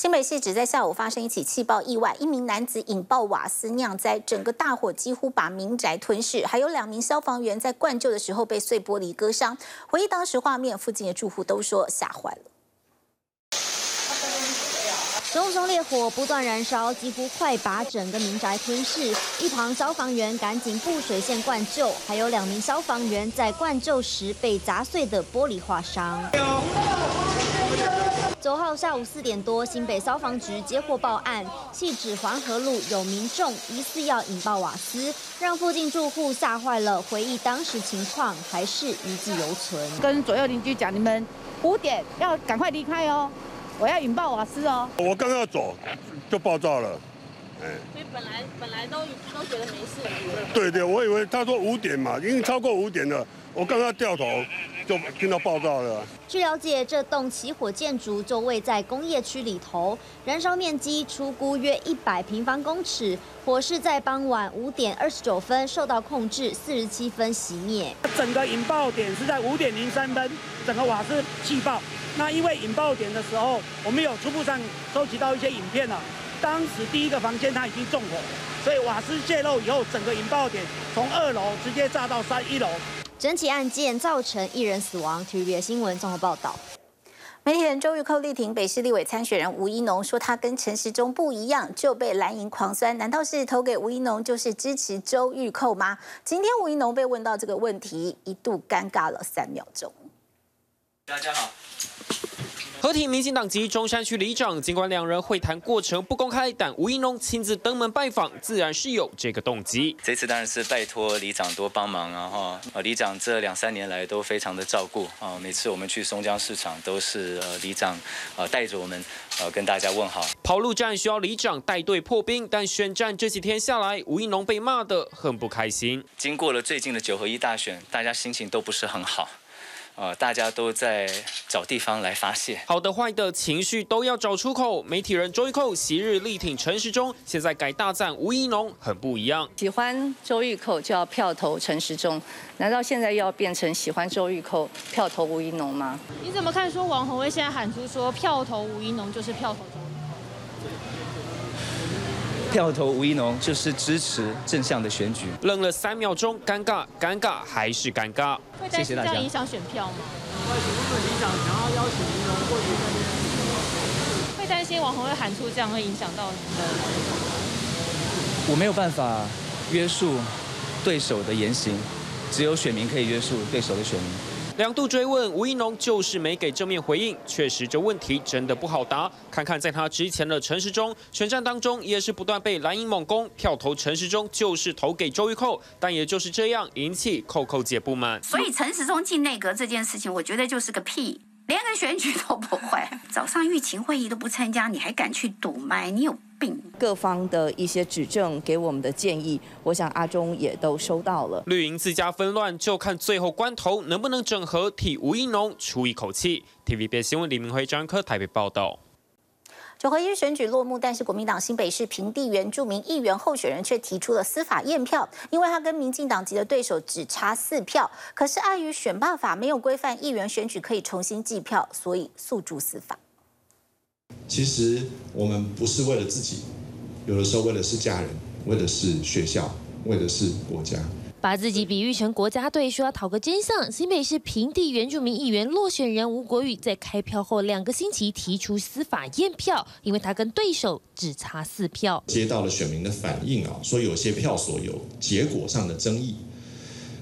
新北市只在下午发生一起气爆意外，一名男子引爆瓦斯酿灾，整个大火几乎把民宅吞噬，还有两名消防员在灌救的时候被碎玻璃割伤。回忆当时画面，附近的住户都说吓坏了。熊熊烈火不断燃烧，几乎快把整个民宅吞噬。一旁消防员赶紧布水线灌救，还有两名消防员在灌救时被砸碎的玻璃划伤。九号下午四点多，新北消防局接获报案，系指黄河路有民众疑似要引爆瓦斯，让附近住户吓坏了。回忆当时情况，还是余悸犹存。跟左右邻居讲，你们五点要赶快离开哦。我要引爆瓦斯哦！我刚要走，就爆炸了。哎，所以本来本来都都觉得没事。对对，我以为他说五点嘛，已经超过五点了。我刚刚掉头就听到爆炸了。据了解，这栋起火建筑就位在工业区里头，燃烧面积初估约一百平方公尺。火势在傍晚五点二十九分受到控制，四十七分熄灭。整个引爆点是在五点零三分，整个瓦斯气爆。那因为引爆点的时候，我们有初步上收集到一些影片了。当时第一个房间它已经纵火，所以瓦斯泄漏以后，整个引爆点从二楼直接炸到三一楼。整起案件造成一人死亡。TVB 新闻综合报道。媒体人周玉蔻力挺北市立委参选人吴一农，说他跟陈时中不一样，就被蓝营狂酸。难道是投给吴一农就是支持周玉蔻吗？今天吴一农被问到这个问题，一度尴尬了三秒钟。大家好。合体民进党籍中山区里长，尽管两人会谈过程不公开，但吴怡农亲自登门拜访，自然是有这个动机。这次当然是拜托里长多帮忙啊！哈，呃，里长这两三年来都非常的照顾啊，每次我们去松江市场都是呃里长呃带着我们呃跟大家问好。跑路战需要里长带队破冰，但选战这几天下来，吴怡农被骂得很不开心。经过了最近的九合一大选，大家心情都不是很好。呃，大家都在找地方来发泄，好的坏的情绪都要找出口。媒体人周玉蔻昔日力挺陈时中，现在改大赞吴怡农，很不一样。喜欢周玉蔻就要票投陈时中，难道现在又要变成喜欢周玉蔻票投吴怡农吗？你怎么看？说王宏威现在喊出说票投吴怡农就是票投周票投吴怡农就是支持正向的选举。愣了三秒钟，尴尬，尴尬，还是尴尬。会担心这样影响选票吗？会担心网红会喊出这样会影响到你的？我没有办法约束对手的言行，只有选民可以约束对手的选民。两度追问吴一农，就是没给正面回应。确实，这问题真的不好答。看看在他之前的陈时中选战当中，也是不断被蓝营猛攻，票投陈时中就是投给周玉蔻，但也就是这样引起扣扣姐不满。所以陈时中进内阁这件事情，我觉得就是个屁。连个选举都不会，早上疫情会议都不参加，你还敢去赌麦？你有病！各方的一些指正给我们的建议，我想阿中也都收到了。绿营自家纷乱，就看最后关头能不能整合，替吴一农出一口气。TVB 新闻李明辉、张科台北报道。九合一选举落幕，但是国民党新北市平地原住民议员候选人却提出了司法验票，因为他跟民进党籍的对手只差四票。可是碍于选罢法没有规范议员选举可以重新计票，所以诉诸司法。其实我们不是为了自己，有的时候为的是家人，为的是学校，为的是国家。把自己比喻成国家队，说要讨个真相。新北市平地原住民议员落选人吴国宇，在开票后两个星期提出司法验票，因为他跟对手只差四票。接到了选民的反应啊，说有些票所有结果上的争议，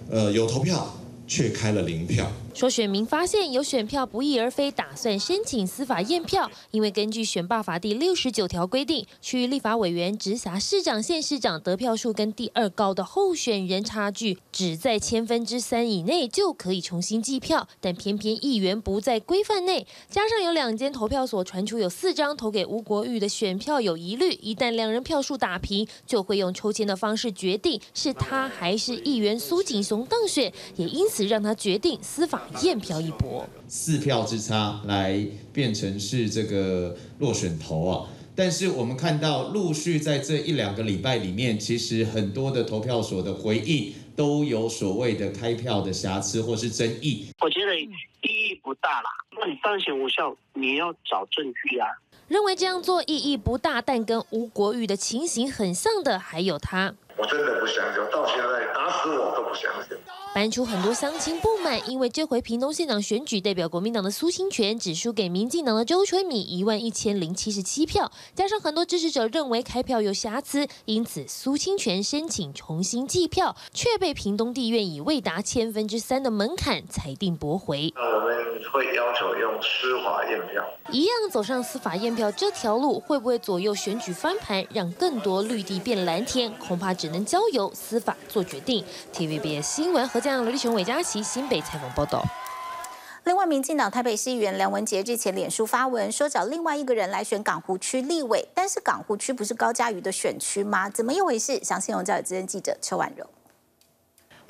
呃，有投票。却开了零票。说选民发现有选票不翼而飞，打算申请司法验票。因为根据选罢法第六十九条规定，区域立法委员直辖市长、县市长得票数跟第二高的候选人差距只在千分之三以内，就可以重新计票。但偏偏议员不在规范内，加上有两间投票所传出有四张投给吴国玉的选票有疑虑，一旦两人票数打平，就会用抽签的方式决定是他还是议员苏景雄当选。也因此。让他决定司法验票一搏，四票之差来变成是这个落选头啊！但是我们看到陆续在这一两个礼拜里面，其实很多的投票所的回应都有所谓的开票的瑕疵或是争议。我觉得意义不大啦，那你当选无效，你要找证据啊。认为这样做意义不大，但跟吴国瑜的情形很像的还有他。我真的不相信，到现在打死我都不相信。搬出很多乡亲不满，因为这回屏东县长选举代表国民党的苏清泉只输给民进党的周春米一万一千零七十七票，加上很多支持者认为开票有瑕疵，因此苏清泉申请重新计票，却被屏东地院以未达千分之三的门槛裁定驳回。会要求用司法验票，一样走上司法验票这条路，会不会左右选举翻盘，让更多绿地变蓝天？恐怕只能交由司法做决定。TVBS 新闻何将刘立雄、韦佳琪新北采访报道。另外，民进党台北市议员梁文杰日前脸书发文说找另外一个人来选港湖区立委，但是港湖区不是高嘉瑜的选区吗？怎么一回事？详细用教育资深记者邱婉柔。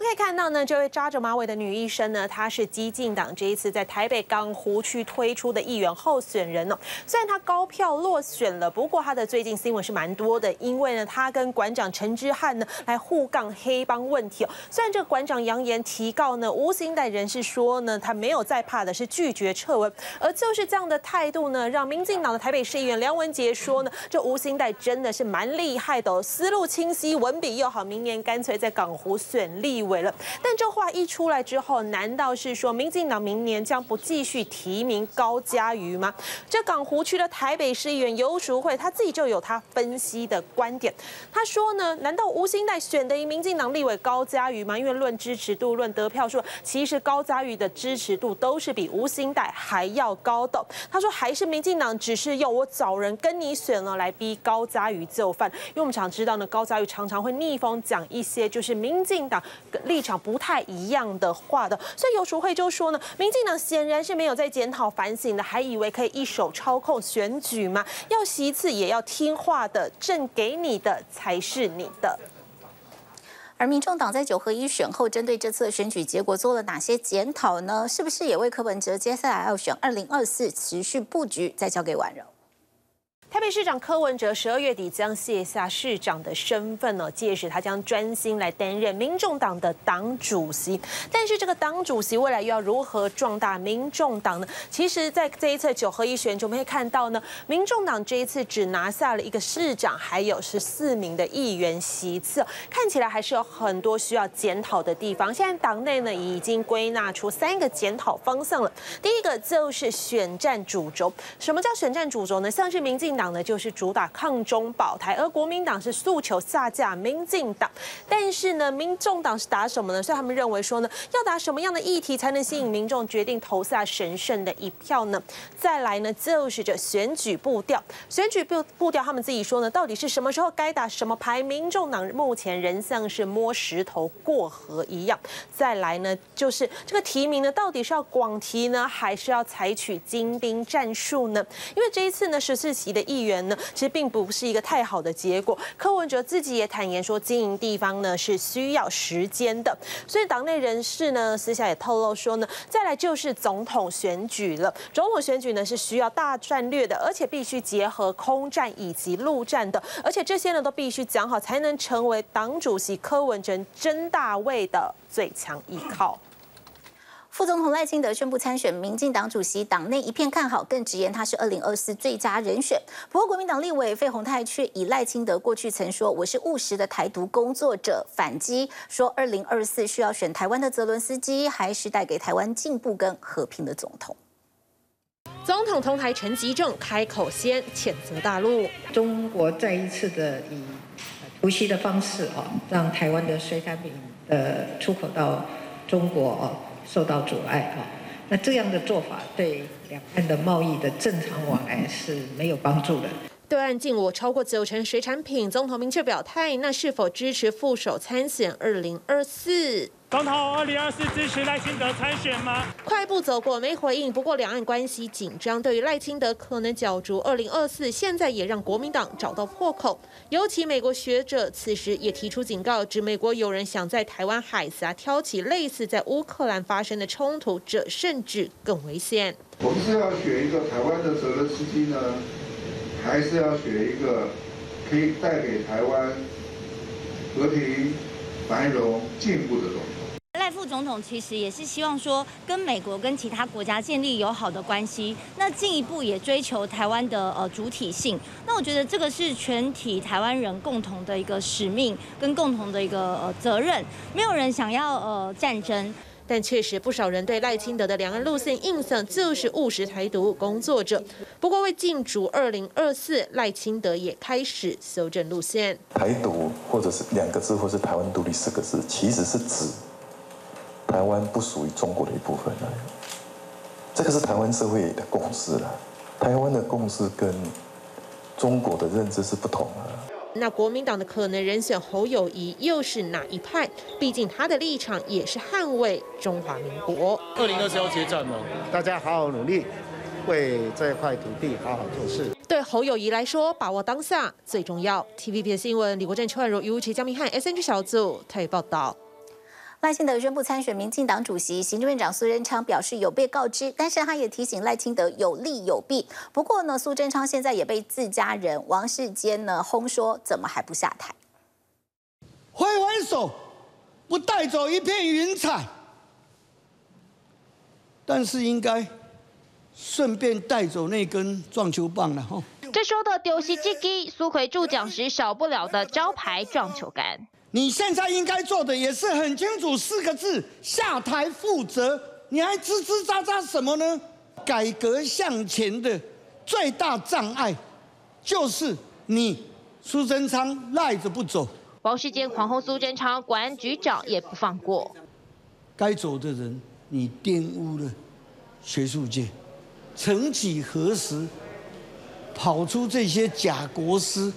可以看到呢，这位扎着马尾的女医生呢，她是激进党这一次在台北港湖区推出的议员候选人哦。虽然她高票落选了，不过她的最近新闻是蛮多的，因为呢，她跟馆长陈之汉呢来互杠黑帮问题哦。虽然这个馆长扬言提告呢，吴兴代人士说呢，他没有在怕的，是拒绝撤文，而就是这样的态度呢，让民进党的台北市议员梁文杰说呢，这吴兴代真的是蛮厉害的，思路清晰，文笔又好，明年干脆在港湖选立。为了，但这话一出来之后，难道是说民进党明年将不继续提名高嘉瑜吗？这港湖区的台北市议员游淑慧他自己就有他分析的观点。他说呢，难道吴兴代选的民进党立委高嘉瑜吗？因为论支持度、论得票数，其实高嘉瑜的支持度都是比吴兴代还要高的。他说，还是民进党只是用我找人跟你选了来逼高嘉瑜就范。因为我们想知道呢，高嘉瑜常常会逆风讲一些就是民进党。立场不太一样的话的，所以游淑慧就说呢，民进党显然是没有在检讨反省的，还以为可以一手操控选举吗？要席次也要听话的，朕给你的才是你的。而民众党在九合一选后，针对这次的选举结果做了哪些检讨呢？是不是也为柯文哲接下来要选二零二四持续布局？再交给婉柔。台北市长柯文哲十二月底将卸下市长的身份呢，届时他将专心来担任民众党的党主席。但是这个党主席未来又要如何壮大民众党呢？其实，在这一次九合一选举，我们可以看到呢，民众党这一次只拿下了一个市长，还有十四名的议员席次，看起来还是有很多需要检讨的地方。现在党内呢已经归纳出三个检讨方向了。第一个就是选战主轴。什么叫选战主轴呢？像是民进。党呢就是主打抗中保台，而国民党是诉求下架民进党。但是呢，民众党是打什么呢？所以他们认为说呢，要打什么样的议题才能吸引民众决定投下神圣的一票呢？再来呢，就是这选举步调，选举步步调，他们自己说呢，到底是什么时候该打什么牌？民众党目前仍像是摸石头过河一样。再来呢，就是这个提名呢，到底是要广提呢，还是要采取精兵战术呢？因为这一次呢，十四席的。议员呢，其实并不是一个太好的结果。柯文哲自己也坦言说，经营地方呢是需要时间的。所以党内人士呢，私下也透露说呢，再来就是总统选举了。总统选举呢是需要大战略的，而且必须结合空战以及陆战的，而且这些呢都必须讲好，才能成为党主席柯文哲争大位的最强依靠。副总统赖清德宣布参选民进党主席，党内一片看好，更直言他是二零二四最佳人选。不过，国民党立委费鸿泰却以赖清德过去曾说我是务实的台独工作者反击，说二零二四需要选台湾的泽伦斯基，还是带给台湾进步跟和平的总统。总统同台陈吉仲开口先谴责大陆，中国再一次的以突袭的方式啊，让台湾的水产品的出口到中国啊。受到阻碍啊，那这样的做法对两岸的贸易的正常往来是没有帮助的。对岸禁我超过九成水产品，总统明确表态，那是否支持副手参选二零二四？总统二零二四支持赖清德参选吗？快步走过没回应。不过两岸关系紧张，对于赖清德可能角逐二零二四，现在也让国民党找到破口。尤其美国学者此时也提出警告，指美国有人想在台湾海峡挑起类似在乌克兰发生的冲突，这甚至更危险。我们是要选一个台湾的泽连斯基呢，还是要选一个可以带给台湾和平、繁荣、进步的总统？赖副总统其实也是希望说，跟美国跟其他国家建立友好的关系，那进一步也追求台湾的呃主体性。那我觉得这个是全体台湾人共同的一个使命跟共同的一个呃责任，没有人想要呃战争。但确实不少人对赖清德的两岸路线印象就是务实台独工作者。不过为进逐二零二四，赖清德也开始修正路线。台独或者是两个字，或是台湾独立四个字，其实是指台湾不属于中国的一部分了。这个是台湾社会的共识了。台湾的共识跟中国的认知是不同的。那国民党的可能人选侯友谊又是哪一派？毕竟他的立场也是捍卫中华民国。二零二四要结战了，大家好好努力，为这块土地好好做事。对侯友谊来说，把握当下最重要。TVB 新闻，李国政、邱婉如、尤其江明汉，SNG 小组特别报道。赖清德宣布参选民进党主席，行政院长苏贞昌表示有被告知，但是他也提醒赖清德有利有弊。不过呢，苏贞昌现在也被自家人王世坚呢轰说，怎么还不下台？挥挥手，不带走一片云彩，但是应该顺便带走那根撞球棒了哈。这说的丢西基基，苏奎助讲时少不了的招牌撞球杆。你现在应该做的也是很清楚，四个字：下台负责。你还吱吱喳喳什么呢？改革向前的最大障碍，就是你苏贞昌赖着不走。王世坚狂轰苏贞昌，国安局长也不放过。该走的人，你玷污了学术界。曾几何时，跑出这些假国师？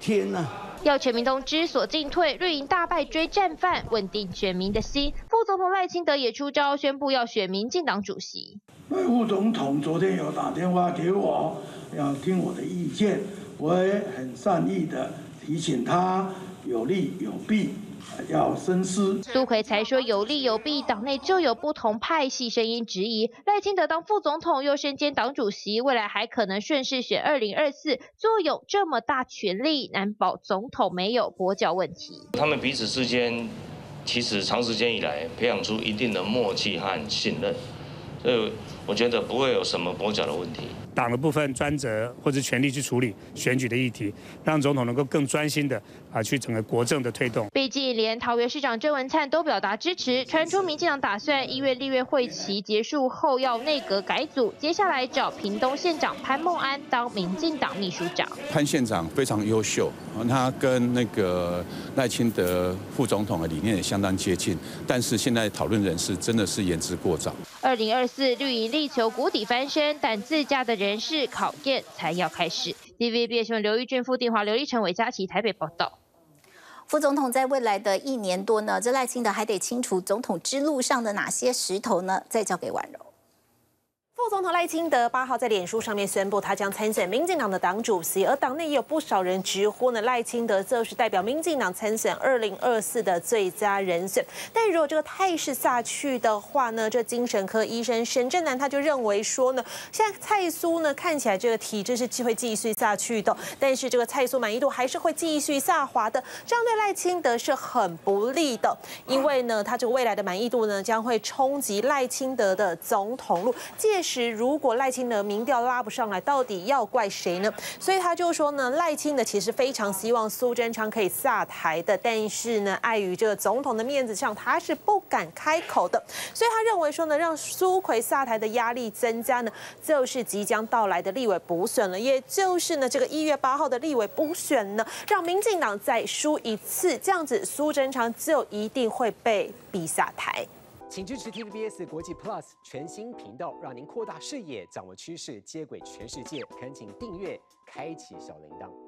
天哪！要全民通知所进退，绿营大败追战犯，稳定选民的心。副总统赖清德也出招，宣布要选民进党主席。副总统昨天有打电话给我，要听我的意见，我也很善意的提醒他有利有弊。要深思。苏奎才说有利有弊，党内就有不同派系声音质疑赖清德当副总统又身兼党主席，未来还可能顺势选二零二四，坐有这么大权力，难保总统没有跛脚问题。他们彼此之间其实长时间以来培养出一定的默契和信任，所以我觉得不会有什么跛脚的问题。党的部分专责或者全力去处理选举的议题，让总统能够更专心的啊去整个国政的推动。毕竟连桃园市长郑文灿都表达支持，传出民进党打算一月立院会期结束后要内阁改组，接下来找屏东县长潘孟安当民进党秘书长。潘县长非常优秀，他跟那个赖清德副总统的理念也相当接近，但是现在讨论人士真的是言之过早。二零二四绿营力求谷底翻身，但自家的人。人事考验才要开始。TVB 新闻刘玉俊、傅定华、刘立成、韦佳琪台北报道。副总统在未来的一年多呢，这赖清德还得清除总统之路上的哪些石头呢？再交给婉柔。副总统赖清德八号在脸书上面宣布，他将参选民进党的党主席，而党内也有不少人直呼呢，赖清德就是代表民进党参选二零二四的最佳人选。但如果这个态势下去的话呢，这精神科医生沈正南他就认为说呢，现在蔡苏呢看起来这个体质是会继续下去的，但是这个蔡苏满意度还是会继续下滑的，这样对赖清德是很不利的，因为呢，他这个未来的满意度呢将会冲击赖清德的总统路，届。时如果赖清德民调拉不上来，到底要怪谁呢？所以他就说呢，赖清德其实非常希望苏贞昌可以下台的，但是呢，碍于这个总统的面子上，他是不敢开口的。所以他认为说呢，让苏奎下台的压力增加呢，就是即将到来的立委补选了，也就是呢这个一月八号的立委补选呢，让民进党再输一次，这样子苏贞昌就一定会被逼下台。请支持 TVBS 国际 Plus 全新频道，让您扩大视野，掌握趋势，接轨全世界。恳请订阅，开启小铃铛。